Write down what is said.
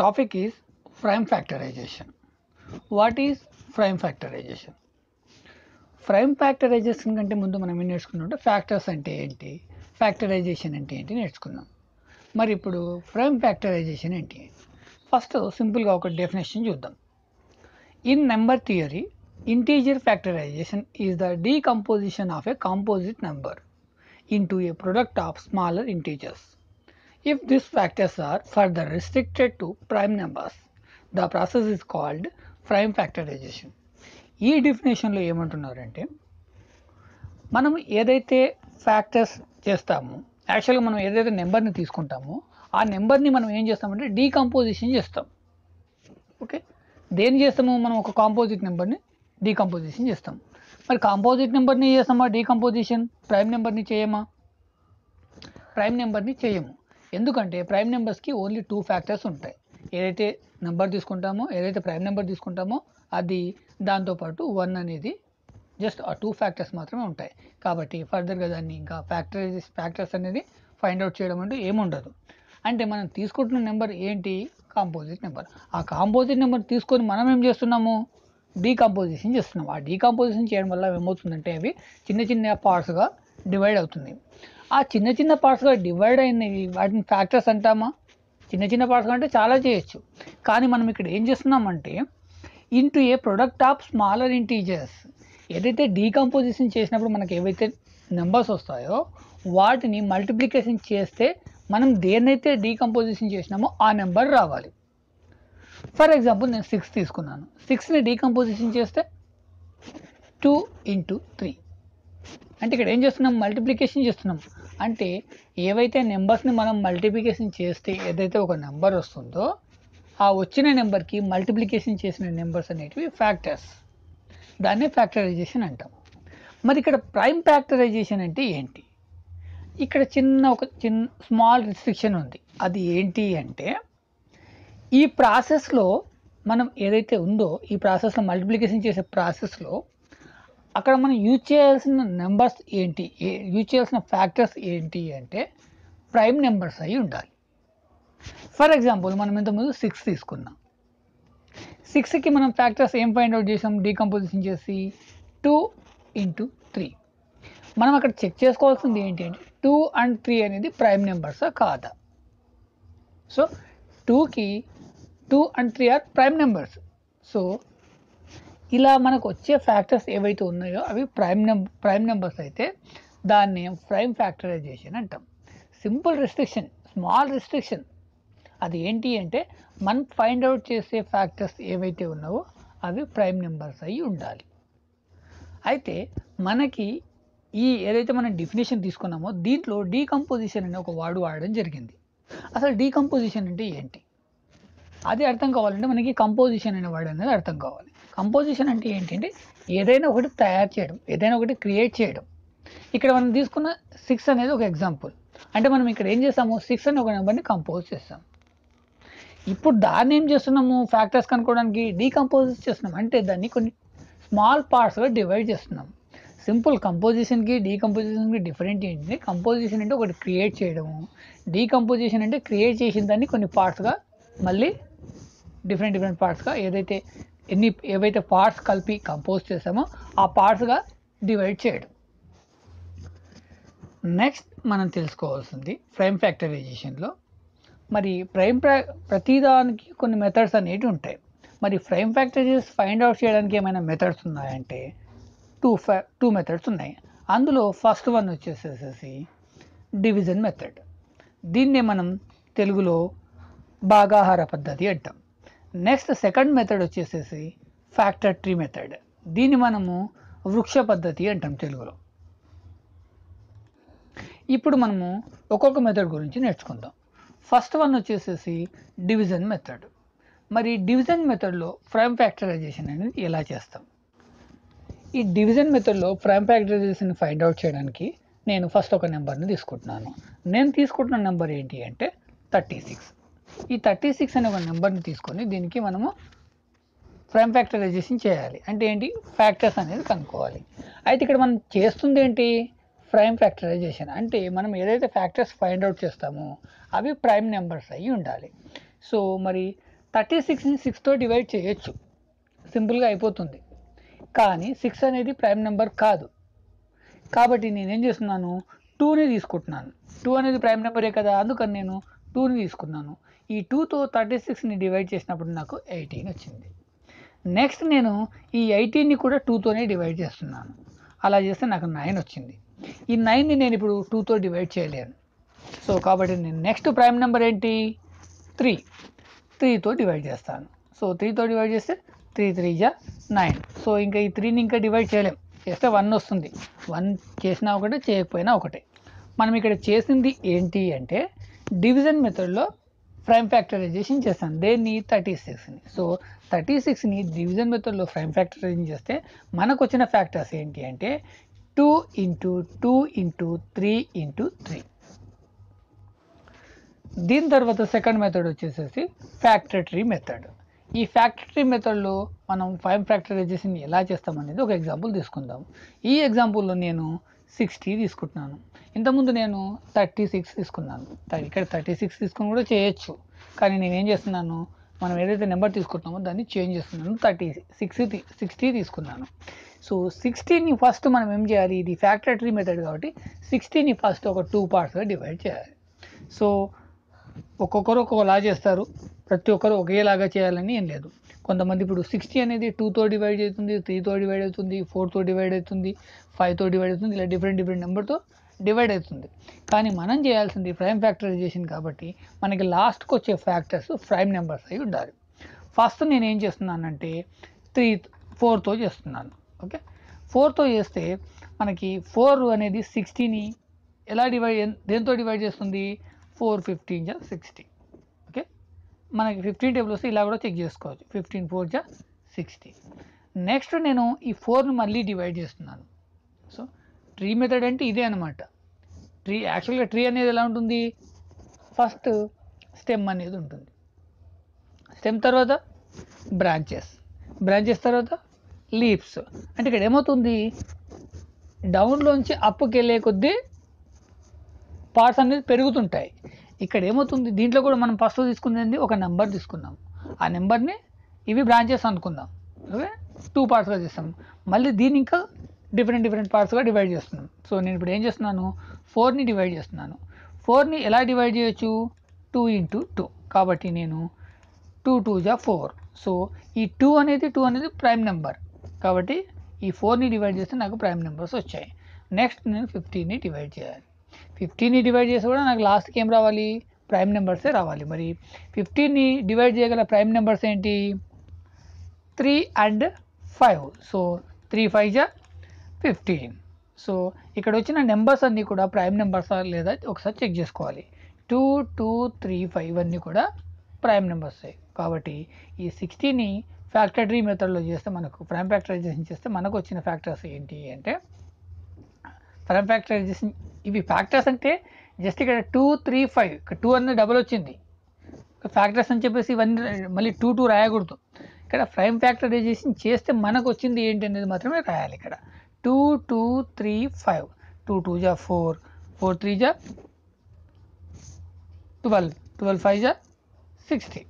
topic is prime factorization. What is prime factorization? Prime factorization కంటే ముందు మనం ఏం నేర్చుకున్నామంటే ఫ్యాక్టర్స్ అంటే ఏంటి? ఫ్యాక్టరైజేషన్ అంటే ఏంటి నేర్చుకున్నాం. మరి ఇప్పుడు ప్రైమ్ ఫ్యాక్టరైజేషన్ ఏంటి? ఫస్ట్ సింపుల్గా ఒక డెఫినేషన్ చూద్దాం. In number theory integer factorization is the decomposition of a composite number into a product of smaller integers. If these factors are further restricted to prime numbers, the process is called prime factorization. ఈ డెఫినేషన్లో ఏమంటున్నారంటే మనం ఏదైతే factors చేస్తామో యాక్చువల్గా మనం ఏదైతే నెంబర్ని తీసుకుంటామో ఆ నెంబర్ని మనం ఏం చేస్తామంటే డీకంపోజిషన్ చేస్తాం. ఓకే దేని చేస్తాము? మనం ఒక కాంపోజిట్ నెంబర్ని డీకంపోజిషన్ చేస్తాం. మరి కాంపోజిట్ నెంబర్ని చేస్తామా? డీకంపోజిషన్ ప్రైమ్ నెంబర్ని చేయమా? ప్రైమ్ నెంబర్ని చేయము. ఎందుకంటే ప్రైమ్ నెంబర్స్కి ఓన్లీ టూ ఫ్యాక్టర్స్ ఉంటాయి. ఏదైతే నెంబర్ తీసుకుంటామో ఏదైతే ప్రైమ్ నెంబర్ తీసుకుంటామో అది దాంతోపాటు వన్ అనేది జస్ట్ ఆ టూ ఫ్యాక్టర్స్ మాత్రమే ఉంటాయి. కాబట్టి ఫర్దర్గా దాన్ని ఇంకా ఫ్యాక్టరీస్ ఫ్యాక్టర్స్ అనేది ఫైండ్ అవుట్ చేయడం అంటూ ఏముండదు. అంటే మనం తీసుకుంటున్న నెంబర్ ఏంటి? Composite number. ఆ కాంపోజిట్ నెంబర్ తీసుకొని మనం ఏం చేస్తున్నాము? డీకంపోజిషన్ చేస్తున్నాం. ఆ డీకంపోజిషన్ చేయడం వల్ల ఏమవుతుందంటే అవి చిన్న చిన్న పార్ట్స్గా డివైడ్ అవుతుంది. ఆ చిన్న చిన్న పార్ట్స్గా డివైడ్ అయినవి వాటిని ఫ్యాక్టర్స్ అంటామా? చిన్న చిన్న పార్ట్స్ అంటే చాలా చేయొచ్చు. కానీ మనం ఇక్కడ ఏం చేస్తున్నామంటే into a product of smaller integers ఏదైతే డీకంపోజిషన్ చేసినప్పుడు మనకు ఏవైతే నెంబర్స్ వస్తాయో వాటిని మల్టిప్లికేషన్ చేస్తే మనం దేన్నైతే డీకంపోజిషన్ చేసినామో ఆ నెంబర్ రావాలి. ఫర్ ఎగ్జాంపుల్ నేను సిక్స్ తీసుకున్నాను. సిక్స్ని డీకంపోజిషన్ చేస్తే టూ ఇంటూ త్రీ అంటే ఇక్కడ ఏం చేస్తున్నాం? మల్టిప్లికేషన్ చేస్తున్నాం. అంటే ఏవైతే నెంబర్స్ని మనం మల్టిప్లికేషన్ చేస్తే ఏదైతే ఒక నెంబర్ వస్తుందో ఆ వచ్చిన నెంబర్కి మల్టిప్లికేషన్ చేసిన నెంబర్స్ అనేటివి ఫ్యాక్టర్స్ దాన్నే ఫ్యాక్టరైజేషన్ అంటాం. మరి ఇక్కడ ప్రైమ్ ఫ్యాక్టరైజేషన్ అంటే ఏంటి? ఇక్కడ చిన్న ఒక చిన్న స్మాల్ రిస్ట్రిక్షన్ ఉంది. అది ఏంటి అంటే ఈ ప్రాసెస్లో మనం ఏదైతే ఉందో ఈ ప్రాసెస్లో మల్టిప్లికేషన్ చేసే ప్రాసెస్లో అక్కడ మనం యూజ్ చేయాల్సిన నెంబర్స్ ఏంటి? యూజ్ చేయాల్సిన ఫ్యాక్టర్స్ ఏంటి అంటే ప్రైమ్ నెంబర్స్ అయి ఉండాలి. ఫర్ ఎగ్జాంపుల్ మనం ఇంతకుముందు సిక్స్ తీసుకున్నాం. సిక్స్కి మనం ఫ్యాక్టర్స్ ఏం ఫైండ్ అవుట్ చేసాం? డీకంపోజిషన్ చేసి టూ ఇంటూ త్రీ మనం అక్కడ చెక్ చేసుకోవాల్సింది ఏంటి అంటే టూ అండ్ త్రీ అనేది ప్రైమ్ నెంబర్సా కాదా? సో టూకి two and three are prime numbers so ఇలా మనకు వచ్చే ఫ్యాక్టర్స్ ఏవైతే ఉన్నాయో అవి ప్రైమ్ నెం ప్రైమ్ నెంబర్స్ అయితే దాన్ని ప్రైమ్ ఫ్యాక్టరైజేషన్ అంటాం. సింపుల్ రిస్ట్రిక్షన్ స్మాల్ రిస్ట్రిక్షన్ అది ఏంటి అంటే మనం ఫైండ్ అవుట్ చేసే ఫ్యాక్టర్స్ ఏవైతే ఉన్నావో అవి ప్రైమ్ నెంబర్స్ అయి ఉండాలి. అయితే మనకి ఈ ఏదైతే మనం డెఫినేషన్ తీసుకున్నామో దీంట్లో డీకంపోజిషన్ అనే ఒక వాడు వాడడం జరిగింది. అసలు డీకంపోజిషన్ అంటే ఏంటి? అది అర్థం కావాలంటే మనకి కంపోజిషన్ అనే వర్డ్ అనేది అర్థం కావాలి. కంపోజిషన్ అంటే ఏంటంటే ఏదైనా ఒకటి తయారు చేయడం ఏదైనా ఒకటి క్రియేట్ చేయడం. ఇక్కడ మనం తీసుకున్న సిక్స్ అనేది ఒక ఎగ్జాంపుల్. అంటే మనం ఇక్కడ ఏం చేస్తాము? సిక్స్ అని ఒక నెంబర్ని కంపోజ్ చేస్తాం. ఇప్పుడు దాన్ని ఏం చేస్తున్నాము? ఫ్యాక్టర్స్ కనుక్కోవడానికి డీకంపోజ్ చేస్తున్నాం. అంటే దాన్ని కొన్ని స్మాల్ పార్ట్స్గా డివైడ్ చేస్తున్నాం. సింపుల్ కంపోజిషన్కి డీకంపోజిషన్కి డిఫరెంట్ ఏంటంటే కంపోజిషన్ అంటే ఒకటి క్రియేట్ చేయడము. డీకంపోజిషన్ అంటే క్రియేట్ చేసిన దాన్ని కొన్ని పార్ట్స్గా మళ్ళీ డిఫరెంట్ డిఫరెంట్ పార్ట్స్గా ఏదైతే ఎన్ని ఏవైతే పార్ట్స్ కలిపి కంపోజ్ చేసామో ఆ పార్ట్స్గా డివైడ్ చేయడం. నెక్స్ట్ మనం తెలుసుకోవాల్సింది ప్రైమ్ ఫ్యాక్టరైజేషన్లో మరి ప్రైమ్ ప్రతిదానికి కొన్ని మెథడ్స్ అనేవి ఉంటాయి. మరి ప్రైమ్ ఫ్యాక్టరైజేషన్ ఫైండ్ అవుట్ చేయడానికి ఏమైనా మెథడ్స్ ఉన్నాయంటే టూ ఫ్యా టూ మెథడ్స్ ఉన్నాయి. అందులో ఫస్ట్ వన్ వచ్చేసేసి డివిజన్ మెథడ్ దీన్నే మనం తెలుగులో భాగాహార పద్ధతి అంటాం. నెక్స్ట్ సెకండ్ మెథడ్ వచ్చేసేసి ఫ్యాక్టర్ ట్రీ మెథడ్. దీన్ని మనము వృక్ష పద్ధతి అంటాం తెలుగులో. ఇప్పుడు మనము ఒక్కొక్క మెథడ్ గురించి నేర్చుకుందాం. ఫస్ట్ వన్ వచ్చేసేసి డివిజన్ మెథడ్. మరి డివిజన్ మెథడ్లో ప్రైమ్ ఫ్యాక్టరైజేషన్ అనేది ఎలా చేస్తాం? ఈ డివిజన్ మెథడ్లో ప్రైమ్ ఫ్యాక్టరైజేషన్ ఫైండ్ అవుట్ చేయడానికి నేను ఫస్ట్ ఒక నెంబర్ని తీసుకుంటున్నాను. నేను తీసుకుంటున్న నెంబర్ ఏంటి అంటే థర్టీ సిక్స్. ఈ థర్టీ సిక్స్ అనే ఒక నెంబర్ని తీసుకొని దీనికి మనము ప్రైమ్ ఫ్యాక్టరైజేషన్ చేయాలి. అంటే ఏంటి? ఫ్యాక్టర్స్ అనేది కనుక్కోవాలి. అయితే ఇక్కడ మనం చేస్తుంది ఏంటి? ప్రైమ్ ఫ్యాక్టరైజేషన్ అంటే మనం ఏదైతే ఫ్యాక్టర్స్ ఫైండ్ అవుట్ చేస్తామో అవి ప్రైమ్ నెంబర్స్ అయ్యి ఉండాలి. సో మరి థర్టీ సిక్స్ని సిక్స్తో డివైడ్ చేయొచ్చు. సింపుల్గా అయిపోతుంది. కానీ సిక్స్ అనేది ప్రైమ్ నెంబర్ కాదు. కాబట్టి నేనేం చేస్తున్నాను? టూని తీసుకుంటున్నాను. టూ అనేది ప్రైమ్ నెంబరే కదా. అందుకని నేను టూని తీసుకున్నాను. ఈ టూతో థర్టీ సిక్స్ని డివైడ్ చేసినప్పుడు నాకు ఎయిటీన్ వచ్చింది. నెక్స్ట్ నేను ఈ ఎయిటీన్ని కూడా టూతోనే డివైడ్ చేస్తున్నాను. అలా చేస్తే నాకు నైన్ వచ్చింది. ఈ నైన్ని నేను ఇప్పుడు టూతో డివైడ్ చేయలేను. సో కాబట్టి నేను నెక్స్ట్ ప్రైమ్ నెంబర్ ఏంటి? త్రీ త్రీతో డివైడ్ చేస్తాను. సో త్రీతో డివైడ్ చేస్తే త్రీ త్రీ జా నైన్ సో ఇంకా ఈ త్రీని ఇంకా డివైడ్ చేయలేం. చేస్తే వన్ వస్తుంది. వన్ చేసినా ఒకటే చేయకపోయినా ఒకటే. మనం ఇక్కడ చేసింది ఏంటి అంటే డివిజన్ మెథడ్లో ప్రైమ్ ఫ్యాక్టరైజేషన్ చేస్తాను. దేన్ని థర్టీ సిక్స్ని సో థర్టీ సిక్స్ని డివిజన్ మెథడ్లో ప్రైమ్ ఫ్యాక్టరైజేషన్ చేస్తే మనకు వచ్చిన ఫ్యాక్టర్స్ ఏంటి అంటే two into two into three into three దీని తర్వాత సెకండ్ మెథడ్ వచ్చేసేసి ఫ్యాక్టరీ మెథడ్ ఈ ఫ్యాక్టరీ మెథడ్లో మనం ఫైవ్ ఫ్యాక్టరైజేషన్ ఎలా చేస్తామనేది ఒక ఎగ్జాంపుల్ తీసుకుందాం. ఈ ఎగ్జాంపుల్లో నేను సిక్స్టీ తీసుకుంటున్నాను. ఇంతకుముందు నేను థర్టీ సిక్స్ తీసుకున్నాను. ఇక్కడ థర్టీ సిక్స్ తీసుకుని కూడా చేయొచ్చు. కానీ నేనేం చేస్తున్నాను మనం ఏదైతే నెంబర్ తీసుకుంటున్నామో దాన్ని చేంజ్ చేస్తున్నాను. థర్టీ సిక్స్ సిక్స్టీ తీసుకున్నాను. సో సిక్స్టీని ఫస్ట్ మనం ఏం చేయాలి? ఇది ఫ్యాక్టరీ మెథడ్ కాబట్టి సిక్స్టీని ఫస్ట్ ఒక టూ పార్ట్స్గా డివైడ్ చేయాలి. సో ఒక్కొక్కరు ఒక్కొక్కలా చేస్తారు. ప్రతి ఒక్కరు ఒకేలాగా చేయాలని ఏం లేదు. కొంతమంది ఇప్పుడు సిక్స్టీ అనేది టూతో డివైడ్ అవుతుంది త్రీతో డివైడ్ అవుతుంది ఫోర్తో డివైడ్ అవుతుంది ఫైవ్తో డివైడ్ అవుతుంది ఇలా డిఫరెంట్ డిఫరెంట్ నెంబర్తో డివైడ్ అవుతుంది. కానీ మనం చేయాల్సింది ప్రైమ్ ఫ్యాక్టరైజేషన్ కాబట్టి మనకి లాస్ట్కి వచ్చే ఫ్యాక్టర్స్ ప్రైమ్ నెంబర్స్ అయి ఉండాలి. ఫస్ట్ నేను ఏం చేస్తున్నానంటే త్రీ ఫోర్తో చేస్తున్నాను. ఓకే ఫోర్తో చేస్తే మనకి ఫోర్ అనేది సిక్స్టీని ఎలా డివైడ్ దేంతో డివైడ్ చేస్తుంది? ఫోర్ ఫిఫ్టీన్ జా సిక్స్టీ మనకి ఫిఫ్టీన్ టేబుల్ వస్తే ఇలా కూడా చెక్ చేసుకోవచ్చు. ఫిఫ్టీన్ ఫోర్ జా సిక్స్టీ నెక్స్ట్ నేను ఈ ఫోర్ని మళ్ళీ డివైడ్ చేస్తున్నాను. సో ట్రీ మెథడ్ అంటే ఇదే అనమాట ట్రీ యాక్చువల్గా ట్రీ అనేది ఎలా ఉంటుంది? ఫస్ట్ స్టెమ్ అనేది ఉంటుంది. స్టెమ్ తర్వాత బ్రాంచెస్ బ్రాంచెస్ తర్వాత లీవ్స్ అంటే ఇక్కడ ఏమవుతుంది? డౌన్లోంచి అప్కి వెళ్ళే కొద్దీ పార్ట్స్ అనేది పెరుగుతుంటాయి. ఇక్కడ ఏమవుతుంది? దీంట్లో కూడా మనం ఫస్ట్ తీసుకునేది ఒక నెంబర్ తీసుకున్నాం. ఆ నెంబర్ని ఇవి బ్రాంచెస్ అనుకుందాం. ఓకే? టూ పార్ట్స్గా చేస్తాం. మళ్ళీ దీన్ని ఇంకా డిఫరెంట్ డిఫరెంట్ పార్ట్స్గా డివైడ్ చేస్తున్నాం. సో నేను ఇప్పుడు ఏం చేస్తున్నాను? ఫోర్ని డివైడ్ చేస్తున్నాను. ఫోర్ని ఎలా డివైడ్ చేయొచ్చు? Two into two. కాబట్టి నేను టూ టూ జా ఫోర్. సో ఈ టూ అనేది టూ అనేది ప్రైమ్ నెంబర్. కాబట్టి ఈ ఫోర్ని డివైడ్ చేస్తే నాకు ప్రైమ్ నెంబర్స్ వచ్చాయి. నెక్స్ట్ నేను ఫిఫ్టీన్ని డివైడ్ చేయాలి. ఫిఫ్టీన్ని డివైడ్ చేస్తే కూడా నాకు లాస్ట్కి ఏం రావాలి? ప్రైమ్ నెంబర్సే రావాలి. మరి ఫిఫ్టీన్ని డివైడ్ చేయగల ప్రైమ్ నెంబర్స్ ఏంటి? Three and five. So three five జా ఫిఫ్టీన్. సో ఇక్కడ వచ్చిన నెంబర్స్ అన్నీ కూడా ప్రైమ్ నెంబర్సా లేదా ఒకసారి చెక్ చేసుకోవాలి. టూ టూ త్రీ ఫైవ్ అన్నీ కూడా ప్రైమ్ నెంబర్స్. కాబట్టి ఈ సిక్స్టీని ఫ్యాక్టరీ మెథడ్లో చేస్తే మనకు ప్రైమ్ ఫ్యాక్టరైజేషన్ చేస్తే మనకు వచ్చిన ఫ్యాక్టర్స్ ఏంటి అంటే ప్రైమ్ ఫ్యాక్టరైజేషన్ ఇవి ఫ్యాక్టర్స్ అంటే జస్ట్ ఇక్కడ టూ త్రీ ఫైవ్ ఇక్కడ టూ అన్న డబుల్ వచ్చింది. ఫ్యాక్టర్స్ అని చెప్పేసి ఇవన్నీ మళ్ళీ టూ టూ రాయకూడదు. ఇక్కడ ప్రైమ్ ఫ్యాక్టరైజేషన్ చేస్తే మనకు వచ్చింది ఏంటి అనేది మాత్రమే రాయాలి ఇక్కడ. Two two three five two two జా ఫోర్ ఫోర్ త్రీ జా ట్వెల్వ్ ట్వెల్వ్ ఫైవ్ జా సిక్స్టీ